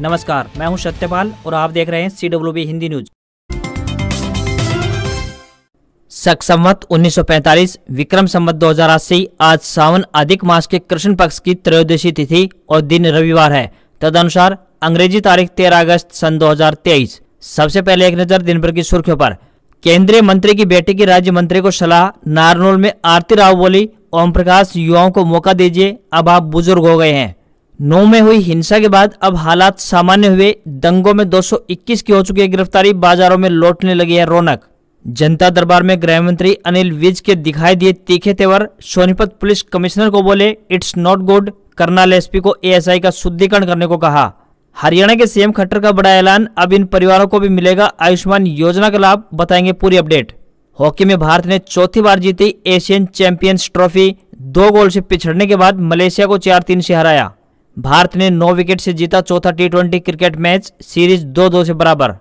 नमस्कार, मैं हूँ सत्यपाल और आप देख रहे हैं C W B Hindi news. Shaka Samvat 1945 Vikram Samvat 2080 आज सावन अधिक मास के कृष्ण पक्ष की त्रयोदशी तिथि और दिन रविवार है। तदनुसार, अंग्रेज़ी तारीख 13 अगस्त सन 2023 सबसे पहले एक नज़र दिन भर की सुर्खियों पर। केंद्रीय मंत्री की बेटी की राज्य मंत्री को सलाह, नारनौल में आरती राव बोली ओम प्रकाश युवाओं को मौका दीजिए, अब आप बुज़ुर्ग हो गए हैं। नौ में हुई हिंसा के बाद अब हालात सामान्य हुए। दंगों में 221 की हो चुकी है गिरफ्तारी। बाजारों में लौटने लगी है रौनक। जनता दरबार में गृह मंत्री अनिल विज के दिखाई दिए तीखे तेवर। सोनीपत पुलिस कमिश्नर को बोले, it's not good, Karnal SP को एएसआई का शुद्धिकरण करने को कहा। हरियाणा के सीएम खट्टर का बड़ा ऐलान। अब इन परिवारों को भी मिलेगा आयुष्मान योजना का लाभ, बताएँगे पूरी अपडेट। हॉकी में भारत ने चौथी बार जीती एशियन चैंपियंस ट्रॉफी। दो गोल से पिछड़ने के बाद मलेशिया को चार तीन से हराया। भारत ने नौ विकेट से जीता चौथा T twenty cricket match, series दो दो से बराबर।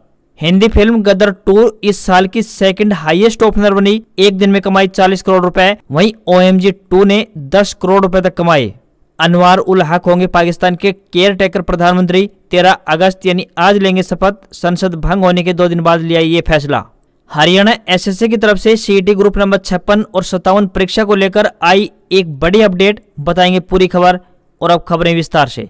हिंदी फ़िल्म गदर टू इस साल की सेकंड हाईएस्ट ओपनर बनी। एक दिन में कमाई 40 करोड़ रुपए। वहीं ओ एम जी टू ने 10 करोड़ रुपए तक कमाए अनवार उल हक होंगे पाकिस्तान के केयर टेकर प्रधानमंत्री। 13 अगस्त यानी आज लेंगे शपथ। संसद भंग होने के दो दिन बाद लिया ये फैसला। हरियाणा एसएससी की तरफ़ से सीईटी ग्रुप नंबर छप्पन और सत्तावन परीक्षा को लेकर आई एक बड़ी अपडेट बताएँगे पूरी खबर। और अब खबरें विस्तार से।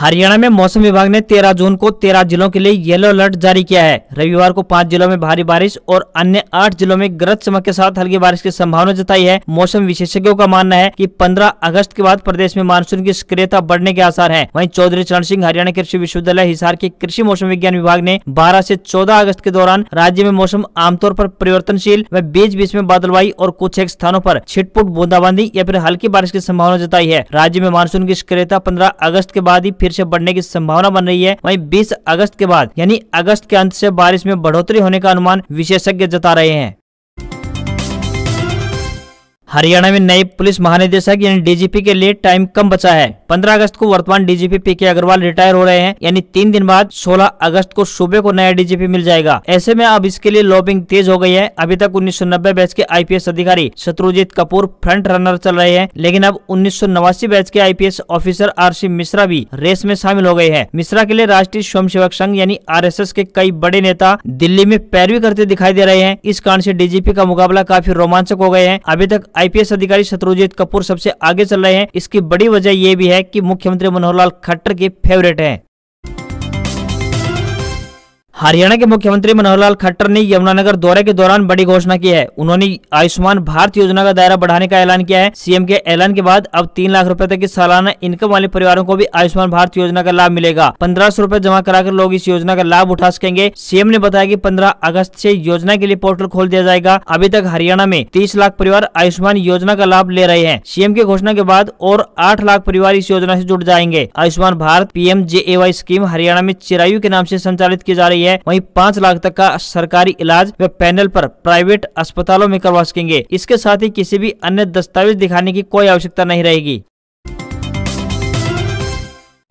हरियाणा में मौसम विभाग ने 13 जून को 13 जिलों के लिए येलो अलर्ट जारी किया है। रविवार को पाँच जिलों में भारी बारिश और अन्य आठ जिलों में गरज चमक के साथ हल्की बारिश की संभावना जताई है। मौसम विशेषज्ञों का मानना है कि 15 अगस्त के बाद प्रदेश में मानसून की सक्रियता बढ़ने के आसार हैं। वहीं चौधरी चरण सिंह, हरियाणा कृषि विश्वविद्यालय, हिसार के कृषि मौसम विज्ञान विभाग ने बारह ऐसी चौदह अगस्त के दौरान राज्य में मौसम आमतौर आरोप परिवर्तनशील व बीच बीच में बादलवाई और कुछ एक स्थानों आरोप छिटपुट बूंदाबांदी या फिर हल्की बारिश की संभावना जताई है। राज्य में मानसून की सक्रियता पंद्रह अगस्त के बाद ही फिर से बढ़ने की संभावना बन रही है। वही बीस अगस्त के बाद, यानी अगस्त के अंत से बारिश में बढ़ोतरी होने का अनुमान विशेषज्ञ जता रहे हैं। हरियाणा में नए पुलिस महानिदेशक यानी डीजीपी के लिए टाइम कम बचा है। 15 अगस्त को वर्तमान डीजीपी पी के अग्रवाल रिटायर हो रहे हैं, यानी तीन दिन बाद 16 अगस्त को सूबे को नया डीजीपी मिल जाएगा। ऐसे में अब इसके लिए लॉबिंग तेज हो गई है। अभी तक उन्नीस सौ नब्बे बैच के आईपीएस अधिकारी शत्रुजीत कपूर फ्रंट रनर चल रहे हैं, लेकिन अब उन्नीस सौ नवासी बैच के आईपीएस ऑफिसर आरसी मिश्रा भी रेस में शामिल हो गए हैं। मिश्रा के लिए राष्ट्रीय स्वयं संघ यानी आरएसएस के कई बड़े नेता दिल्ली में पैरवी करते दिखाई दे रहे हैं। इस कारण ऐसी डीजीपी का मुकाबला काफ़ी रोमांचक हो गए हैं। अभी तक आईपीएस अधिकारी शत्रुजीत कपूर सबसे आगे चल रहे हैं। इसकी बड़ी वजह यह भी है कि मुख्यमंत्री मनोहर लाल खट्टर के फेवरेट हैं। हरियाणा के मुख्यमंत्री मनोहर लाल खट्टर ने यमुनानगर दौरे के दौरान बड़ी घोषणा की है। उन्होंने आयुष्मान भारत योजना का दायरा बढ़ाने का ऐलान किया है। सीएम के ऐलान के बाद अब तीन लाख रुपए तक की सालाना इनकम वाले परिवारों को भी आयुष्मान भारत योजना का लाभ मिलेगा। पंद्रह सौ जमा कराकर लोग इस योजना का लाभ उठा सकेंगे। सीएम ने बताया की पंद्रह अगस्त ऐसी योजना के लिए पोर्टल खोल दिया जाएगा। अभी तक हरियाणा में तीस लाख परिवार आयुष्मान योजना का लाभ ले रहे हैं। सीएम की घोषणा के बाद और आठ लाख परिवार इस योजना ऐसी जुड़ जाएँगे। आयुष्मान भारत पीएम स्कीम हरियाणा में चिरायु के नाम ऐसी संचालित की जा रही है। वही पाँच लाख तक का सरकारी इलाज वे पैनल पर प्राइवेट अस्पतालों में करवा सकेंगे। इसके साथ ही किसी भी अन्य दस्तावेज़ दिखाने की कोई आवश्यकता नहीं रहेगी।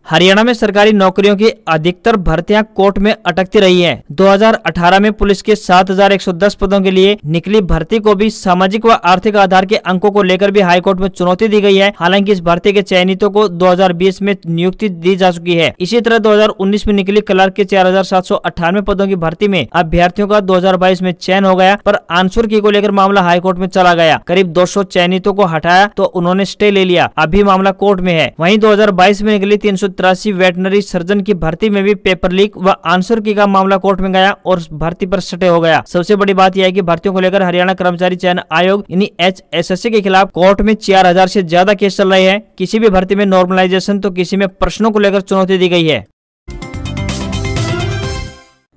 हरियाणा में सरकारी नौकरियों की अधिकतर भर्तियाँ कोर्ट में अटकती रही हैं। 2018 में पुलिस के 7,110 पदों के लिए निकली भर्ती को भी सामाजिक व आर्थिक आधार के अंकों को लेकर भी हाईकोर्ट में चुनौती दी गई है। हालाँकि इस भर्ती के चयनितों को 2020 में नियुक्ति दी जा चुकी है। इसी तरह 2019 में निकली क्लर्क के चार हज़ार सात सौ अठानवे पदों की भर्ती में अभ्यर्थियों का दो हज़ार बाईस में चयन हो गया पर आंसर की को लेकर मामला हाईकोर्ट में चला गया। करीब दो सौ चयनितों को हटाया तो उन्होंने स्टे ले लिया। अभी मामला कोर्ट में है। वही दो हज़ार बाईस में निकली तीन सौ तिरासी वेटनरी सर्जन की भर्ती में भी पेपर लीक व आंसर की का मामला कोर्ट में गया और भर्ती पर सटे हो गया। सबसे बड़ी बात यह है कि भर्तियों को लेकर हरियाणा कर्मचारी चयन आयोग, यानी एच के खिलाफ कोर्ट में चार हज़ार ज़्यादा केस चल रहे हैं। किसी भी भर्ती में नॉर्मलाइजेशन तो किसी में प्रश्नों को लेकर चुनौती दी गई है।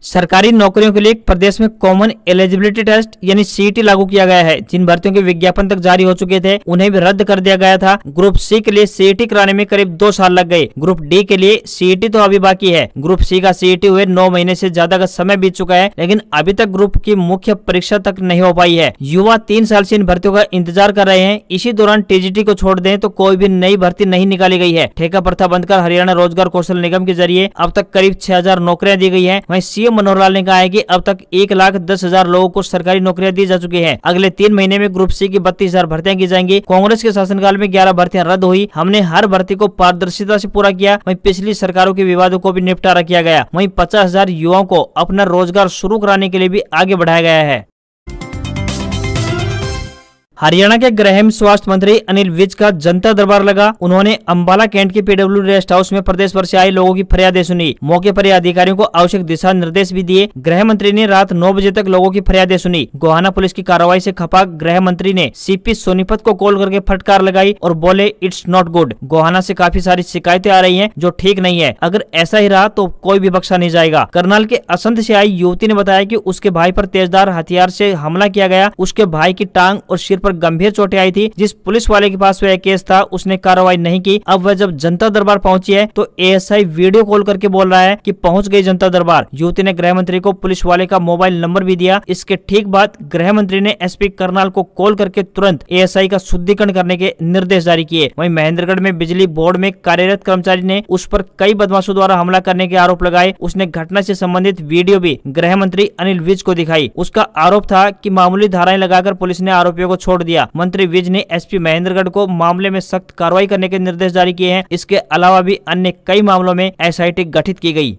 सरकारी नौकरियों के लिए प्रदेश में कॉमन एलिजिबिलिटी टेस्ट यानी सीईटी लागू किया गया है। जिन भर्तियों के विज्ञापन तक जारी हो चुके थे, उन्हें भी रद्द कर दिया गया था। ग्रुप सी के लिए सीईटी कराने में करीब दो साल लग गए। ग्रुप डी के लिए सीईटी तो अभी बाकी है। ग्रुप सी का सीईटी हुए नौ महीने से ज़्यादा का समय बीत चुका है, लेकिन अभी तक ग्रुप की मुख्य परीक्षा तक नहीं हो पाई है। युवा तीन साल से इन भर्तियों का इंतज़ार कर रहे हैं। इसी दौरान टीजीटी को छोड़ दें तो कोई भी नई भर्ती नहीं निकाली गई है। ठेका प्रथा बंद कर हरियाणा रोज़गार कौशल निगम के ज़रिए अब तक करीब छह नौकरियाँ दी गई है। वही सीएम मनोहर लाल ने कहा है कि अब तक एक लाख दस हज़ार लोगों को सरकारी नौकरियाँ दी जा चुकी हैं। अगले तीन महीने में ग्रुप सी की बत्तीस हज़ार भर्तियाँ की जाएँगी। कांग्रेस के शासनकाल में ग्यारह भर्तियाँ रद्द हुई। हमने हर भर्ती को पारदर्शिता से पूरा किया। वही पिछली सरकारों के विवादों को भी निपटारा किया गया। वही पचास हज़ार युवाओं को अपना रोज़गार शुरू कराने के लिए भी आगे बढ़ाया गया है। हरियाणा के गृह स्वास्थ्य मंत्री अनिल विज का जनता दरबार लगा। उन्होंने अंबाला कैंट के पीडब्ल्यू रेस्ट हाउस में प्रदेश भर से आए लोगों की फरियादें सुनी। मौके पर अधिकारियों को आवश्यक दिशा निर्देश भी दिए। गृह मंत्री ने रात नौ बजे तक लोगों की फरियादें सुनी। गोहाना पुलिस की कार्रवाई से खपा गृह मंत्री ने सीपी सोनीपत को कॉल करके फटकार लगाई और बोले, इट्स नॉट गुड। गोहाना ऐसी काफ़ी सारी शिकायतें आ रही है जो ठीक नहीं है। अगर ऐसा ही रहा तो कोई भी बख्शा नहीं जाएगा। करनाल के असंत ऐसी आई युवती ने बताया की उसके भाई आरोप तेजदार हथियार ऐसी हमला किया गया। उसके भाई की टांग और सिर पर गंभीर चोटें आई थी। जिस पुलिस वाले के पास वह केस था, उसने कार्रवाई नहीं की। अब वह जब जनता दरबार पहुँची है तो एएसआई वीडियो कॉल करके बोल रहा है कि पहुँच गई जनता दरबार। युवती ने गृह मंत्री को पुलिस वाले का मोबाइल नंबर भी दिया। इसके ठीक बाद गृह मंत्री ने एसपी करनाल को कॉल करके तुरंत एएसआई का शुद्धिकरण करने के निर्देश जारी किए। वहीं महेंद्रगढ़ में बिजली बोर्ड में कार्यरत कर्मचारी ने उस पर कई बदमाशों द्वारा हमला करने के आरोप लगाए। उसने घटना से संबंधित वीडियो भी गृह मंत्री अनिल विज को दिखाई। उसका आरोप था कि मामूली धाराएँ लगाकर पुलिस ने आरोपियों को छोड़ दिया। मंत्री विज ने एसपी महेंद्रगढ़ को मामले में सख्त कार्रवाई करने के निर्देश जारी किए हैं। इसके अलावा भी अन्य कई मामलों में एसआईटी गठित की गई।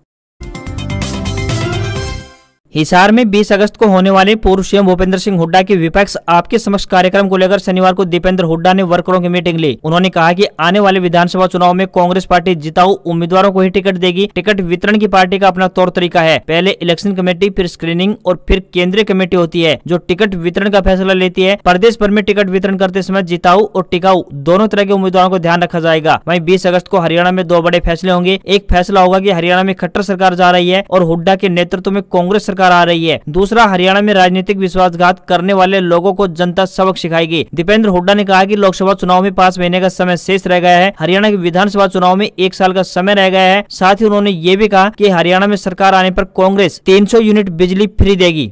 हिसार में 20 अगस्त को होने वाले पूर्व सीएम भूपेंद्र सिंह हुड्डा के विपक्ष आपके समक्ष कार्यक्रम को लेकर शनिवार को दीपेंद्र हुड्डा ने वर्करों की मीटिंग ली। उन्होंने कहा कि आने वाले विधानसभा चुनाव में कांग्रेस पार्टी जिताऊ उम्मीदवारों को ही टिकट देगी। टिकट वितरण की पार्टी का अपना तौर तरीका है। पहले इलेक्शन कमेटी, फिर स्क्रीनिंग और फिर केंद्रीय कमेटी होती है, जो टिकट वितरण का फैसला लेती है। प्रदेश भर में टिकट वितरण करते समय जिताऊ और टिकाऊ दोनों तरह के उम्मीदवारों को ध्यान रखा जाएगा। वही बीस अगस्त को हरियाणा में दो बड़े फैसले होंगे। एक फैसला होगा की हरियाणा में खट्टर सरकार जा रही है और हुड्डा के नेतृत्व में कांग्रेस सरकार आ रही है। दूसरा, हरियाणा में राजनीतिक विश्वासघात करने वाले लोगों को जनता सबक सिखाएगी। दीपेंद्र हुड्डा ने कहा की लोकसभा चुनाव में पाँच महीने का समय शेष रह गया है। हरियाणा के विधानसभा चुनाव में एक साल का समय रह गया है। साथ ही उन्होंने ये भी कहा की हरियाणा में सरकार आने आरोप कांग्रेस 300 यूनिट बिजली फ्री देगी।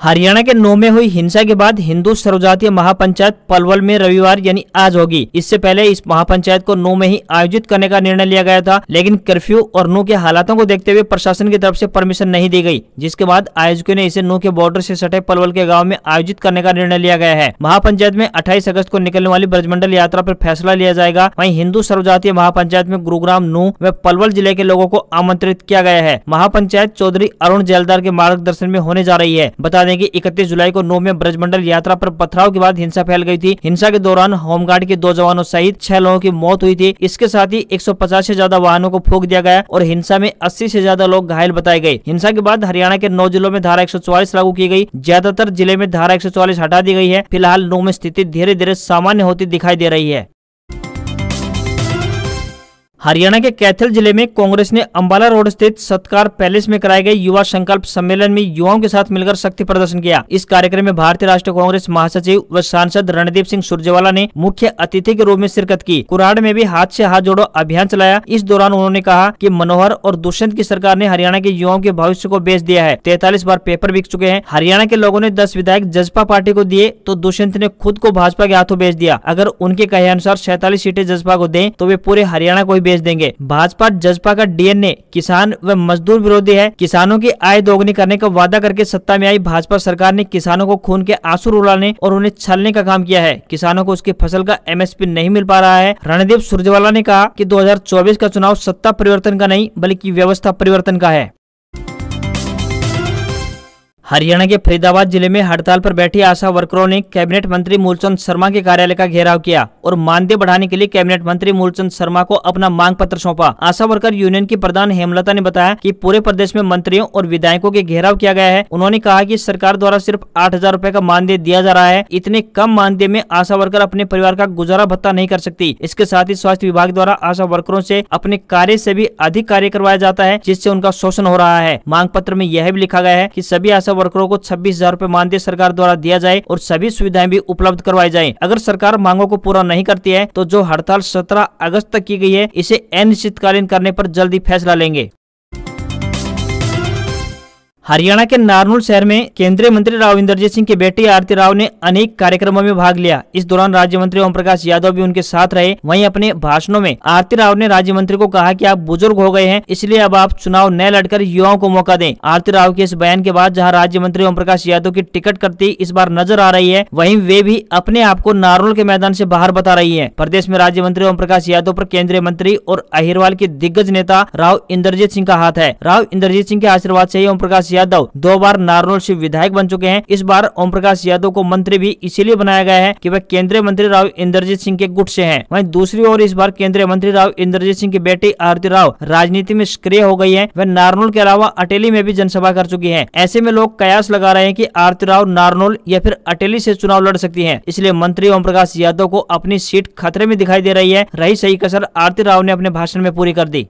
हरियाणा के नौ में हुई हिंसा के बाद हिंदू सर्वजातीय महापंचायत पलवल में रविवार यानी आज होगी। इससे पहले इस महापंचायत को नौ में ही आयोजित करने का निर्णय लिया गया था, लेकिन कर्फ्यू और नू के हालातों को देखते हुए प्रशासन की तरफ़ से परमिशन नहीं दी गई, जिसके बाद आयोजकों ने इसे नू के बॉर्डर से सटे पलवल के गाँव में आयोजित करने का निर्णय लिया गया है। महापंचायत में अट्ठाईस अगस्त को निकलने वाली ब्रजमंडल यात्रा आरोप फैसला लिया जाएगा। वही हिंदू सर्वजातीय महापंचायत में गुरुग्राम नू व पलवल ज़िले के लोगों को आमंत्रित किया गया है। महापंचायत चौधरी अरुण जैलदार के मार्गदर्शन में होने जा रही है। बता दें कि इकतीस जुलाई को नौ में ब्रजमंडल यात्रा पर पथराव के बाद हिंसा फैल गई थी। हिंसा के दौरान होमगार्ड के दो जवानों सहित छह लोगों की मौत हुई थी। इसके साथ ही 150 से ज़्यादा वाहनों को फूक दिया गया और हिंसा में 80 से ज़्यादा लोग घायल बताए गए। हिंसा के बाद हरियाणा के नौ जिलों में धारा एक सौ चौवालीस लागू की गई। ज़्यादातर ज़िले में धारा एक सौ चौवालीस हटा दी गई है। फ़िलहाल नौ में स्थिति धीरे धीरे सामान्य होती दिखाई दे रही है। हरियाणा के कैथल ज़िले में कांग्रेस ने अंबाला रोड स्थित सत्कार पैलेस में कराए गए युवा संकल्प सम्मेलन में युवाओं के साथ मिलकर शक्ति प्रदर्शन किया। इस कार्यक्रम में भारतीय राष्ट्रीय कांग्रेस महासचिव व सांसद रणदीप सिंह सुरजेवाला ने मुख्य अतिथि के रूप में शिरकत की। कुराड़ में भी हाथ से हाथ जोड़ो अभियान चलाया। इस दौरान उन्होंने कहा की मनोहर और दुष्यंत की सरकार ने हरियाणा के युवाओं के भविष्य को बेच दिया है। तैतालीस बार पेपर बिक चुके हैं। हरियाणा के लोगों ने दस विधायक जजपा पार्टी को दिए तो दुष्यंत ने खुद को भाजपा के हाथों बेच दिया। अगर उनके कहे अनुसार सैतालीस सीटें जजपा को दें तो वे पूरे हरियाणा को ही बेच देंगे। भाजपा जजपा का डीएनए, किसान व मजदूर विरोधी है। किसानों की आय दोगुनी करने का वादा करके सत्ता में आई भाजपा सरकार ने किसानों को खून के आँसू रुलाने और उन्हें छलने का काम किया है। किसानों को उसकी फ़सल का एमएसपी नहीं मिल पा रहा है। रणदीप सुरजेवाला ने कहा कि 2024 का चुनाव सत्ता परिवर्तन का नहीं, बल्कि व्यवस्था परिवर्तन का है। हरियाणा के फरीदाबाद ज़िले में हड़ताल पर बैठी आशा वर्करों ने कैबिनेट मंत्री मूलचंद शर्मा के कार्यालय का घेराव किया और मानदेय बढ़ाने के लिए कैबिनेट मंत्री मूलचंद शर्मा को अपना मांग पत्र सौंपा। आशा वर्कर यूनियन की प्रधान हेमलता ने बताया कि पूरे प्रदेश में मंत्रियों और विधायकों के घेराव किया गया है। उन्होंने कहा कि सरकार द्वारा सिर्फ़ आठ हज़ार का मानदेय दिया जा रहा है। इतने कम मानदेय में आशा वर्कर अपने परिवार का गुजारा भत्ता नहीं कर सकती। इसके साथ ही स्वास्थ्य विभाग द्वारा आशा वर्करों ऐसी अपने कार्य ऐसी भी अधिक कार्य करवाया जाता है, जिससे उनका शोषण हो रहा है। मांग पत्र में यह भी लिखा गया है की सभी आशा वर्करों को छब्बीस हज़ार रूपए मानदेय सरकार द्वारा दिया जाए और सभी सुविधाएँ भी उपलब्ध करवाई जाए। अगर सरकार मांगों को पूरा नहीं करती है तो जो हड़ताल सत्रह अगस्त तक की गई है, इसे अनिश्चितकालीन करने आरोप जल्दी फैसला लेंगे। हरियाणा के नारनौल शहर में केंद्रीय मंत्री राव इंद्रजीत सिंह की बेटी आरती राव ने अनेक कार्यक्रमों में भाग लिया। इस दौरान राज्य मंत्री ओम प्रकाश यादव भी उनके साथ रहे। वहीं अपने भाषणों में आरती राव ने राज्य मंत्री को कहा कि आप बुज़ुर्ग हो गए हैं, इसलिए अब आप चुनाव न लड़कर युवाओं को मौका दें। आरती राव के इस बयान के बाद जहाँ राज्य मंत्री ओम प्रकाश यादव की टिकट करती इस बार नज़र आ रही है, वही वे भी अपने आप को नारनौल के मैदान ऐसी बाहर बता रही है। प्रदेश में राज्य मंत्री ओम प्रकाश यादव आरोप केंद्रीय मंत्री और अहिरवाल के दिग्गज नेता राव इंद्रजीत सिंह का हाथ है। राव इंद्रजीत सिंह के आशीर्वाद ऐसी ओम प्रकाश यादव दो बार नारनौल से विधायक बन चुके हैं। इस बार ओम प्रकाश यादव को मंत्री भी इसीलिए बनाया गया है कि वह केंद्रीय मंत्री राव इंद्रजीत सिंह के गुट से हैं। वहीं दूसरी ओर इस बार केंद्रीय मंत्री राव इंद्रजीत सिंह की बेटी आरती राव राजनीति में सक्रिय हो गई है। वह नारनौल के अलावा अटेली में भी जनसभा कर चुकी है। ऐसे में लोग कयास लगा रहे हैं की आरती राव नारनौल या फिर अटेली से चुनाव लड़ सकती है। इसलिए मंत्री ओम प्रकाश यादव को अपनी सीट खतरे में दिखाई दे रही है। रही सही कसर आरती राव ने अपने भाषण में पूरी कर दी।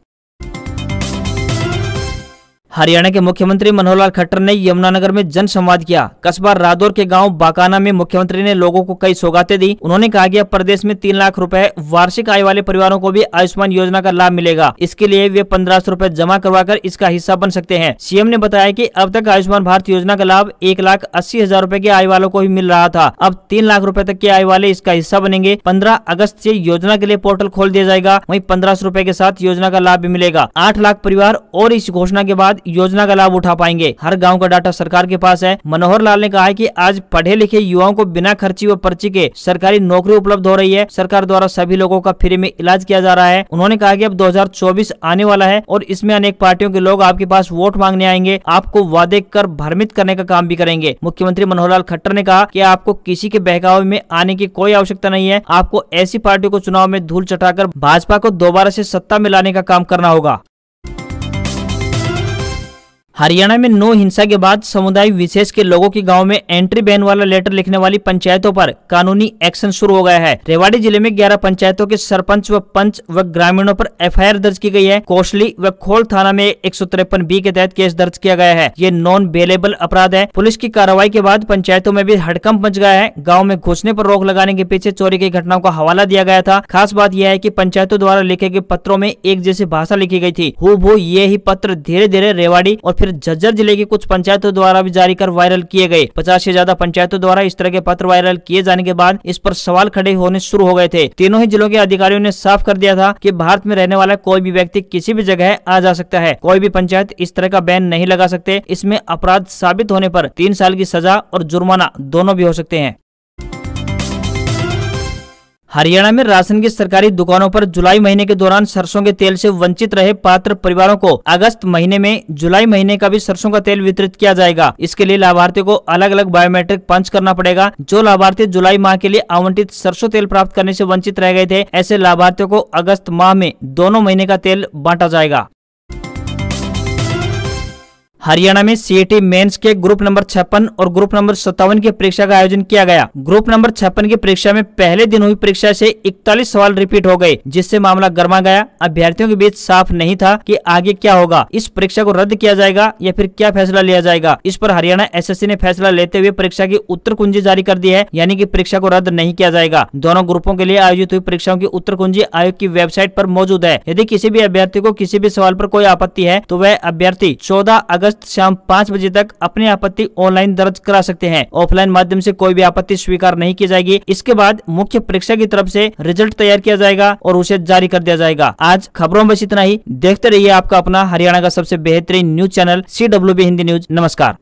हरियाणा के मुख्यमंत्री मनोहर लाल खट्टर ने यमुनानगर में जन संवाद किया। कस्बा रादौर के गाँव बाकाना में मुख्यमंत्री ने लोगों को कई सौगातें दी। उन्होंने कहा कि अब प्रदेश में तीन लाख रुपए वार्षिक आय वाले परिवारों को भी आयुष्मान योजना का लाभ मिलेगा। इसके लिए वे पंद्रह सौ रूपए जमा करवाकर इसका हिस्सा बन सकते हैं। सीएम ने बताया की अब तक आयुष्मान भारत योजना का लाभ एक लाख अस्सी हज़ार रूपए के आय वालों को ही मिल रहा था। अब तीन लाख रूपए तक के आय वाले इसका हिस्सा बनेंगे। पंद्रह अगस्त ऐसी योजना के लिए पोर्टल खोल दिया जाएगा। वही पंद्रह सौ रूपए के साथ योजना का लाभ भी मिलेगा। आठ लाख परिवार और इस घोषणा के बाद योजना का लाभ उठा पाएँगे। हर गाँव का डाटा सरकार के पास है। मनोहर लाल ने कहा है कि आज पढ़े लिखे युवाओं को बिना खर्ची व पर्ची के सरकारी नौकरी उपलब्ध हो रही है। सरकार द्वारा सभी लोगों का फ्री में इलाज किया जा रहा है। उन्होंने कहा कि अब 2024 आने वाला है और इसमें अनेक पार्टियों के लोग आपके पास वोट मांगने आएँगे। आपको वादे कर भ्रमित करने का काम भी करेंगे। मुख्यमंत्री मनोहर लाल खट्टर ने कहा कि आपको किसी के बहकावे में आने की कोई आवश्यकता नहीं है। आपको ऐसी पार्टी को चुनाव में धूल चटाकर भाजपा को दोबारा से सत्ता में लाने का काम करना होगा। हरियाणा में नो हिंसा के बाद समुदाय विशेष के लोगों की गाँव में एंट्री बैन वाला लेटर लिखने वाली पंचायतों पर कानूनी एक्शन शुरू हो गया है। रेवाड़ी ज़िले में 11 पंचायतों के सरपंच व पंच व ग्रामीणों पर एफआईआर दर्ज की गई है। कोशली व खोल थाना में एक सौ तिरपन बी के तहत केस दर्ज किया गया है। ये नॉन बेलेबल अपराध है। पुलिस की कार्रवाई के बाद पंचायतों में भी हड़कंप मच गया है। गाँव में घुसने आरोप रोक लगाने के पीछे चोरी की घटनाओं का हवाला दिया गया था। खास बात यह है की पंचायतों द्वारा लिखे गए पत्रों में एक जैसी भाषा लिखी गई थी। हु ये ही पत्र धीरे धीरे रेवाड़ी और फिर झज्जर ज़िले की कुछ पंचायतों द्वारा भी जारी कर वायरल किए गए। पचास से ज़्यादा पंचायतों द्वारा इस तरह के पत्र वायरल किए जाने के बाद इस पर सवाल खड़े होने शुरू हो गए थे। तीनों ही जिलों के अधिकारियों ने साफ़ कर दिया था की भारत में रहने वाला कोई भी व्यक्ति किसी भी जगह आ जा सकता है। कोई भी पंचायत इस तरह का बैन नहीं लगा सकते। इसमें अपराध साबित होने पर तीन साल की सजा और जुर्माना दोनों भी हो सकते हैं। हरियाणा में राशन की सरकारी दुकानों पर जुलाई महीने के दौरान सरसों के तेल से वंचित रहे पात्र परिवारों को अगस्त महीने में जुलाई महीने का भी सरसों का तेल वितरित किया जाएगा। इसके लिए लाभार्थियों को अलग अलग बायोमेट्रिक पंच करना पड़ेगा, जो लाभार्थी जुलाई माह के लिए आवंटित सरसों तेल प्राप्त करने से वंचित रह गए थे, ऐसे लाभार्थियों को अगस्त माह में दोनों महीने का तेल बांटा जाएगा। हरियाणा में सीएटी मेंस के ग्रुप नंबर छप्पन और ग्रुप नंबर सत्तावन की परीक्षा का आयोजन किया गया। ग्रुप नंबर छप्पन की परीक्षा में पहले दिन हुई परीक्षा से 41 सवाल रिपीट हो गए, जिससे मामला गर्मा गया। अभ्यर्थियों के बीच साफ़ नहीं था कि आगे क्या होगा। इस परीक्षा को रद्द किया जाएगा या फिर क्या फैसला लिया जाएगा? इस पर हरियाणा एसएससी ने फैसला लेते हुए परीक्षा की उत्तर कुंजी जारी कर दी है, यानी की परीक्षा को रद्द नहीं किया जाएगा। दोनों ग्रुपों के लिए आयोजित हुई परीक्षाओं की उत्तर कुंजी आयोग की वेबसाइट आरोप मौजूद है। यदि किसी भी अभ्यर्थी को किसी भी सवाल आरोप कोई आपत्ति है तो वह अभ्यर्थी चौदह अगस्त अगस्त शाम पाँच बजे तक अपनी आपत्ति ऑनलाइन दर्ज करा सकते हैं। ऑफलाइन माध्यम से कोई भी आपत्ति स्वीकार नहीं की जाएगी। इसके बाद मुख्य परीक्षा की तरफ़ से रिज़ल्ट तैयार किया जाएगा और उसे जारी कर दिया जाएगा। आज खबरों में बस इतना ही। देखते रहिए आपका अपना हरियाणा का सबसे बेहतरीन news channel CWB Hindi news नमस्कार।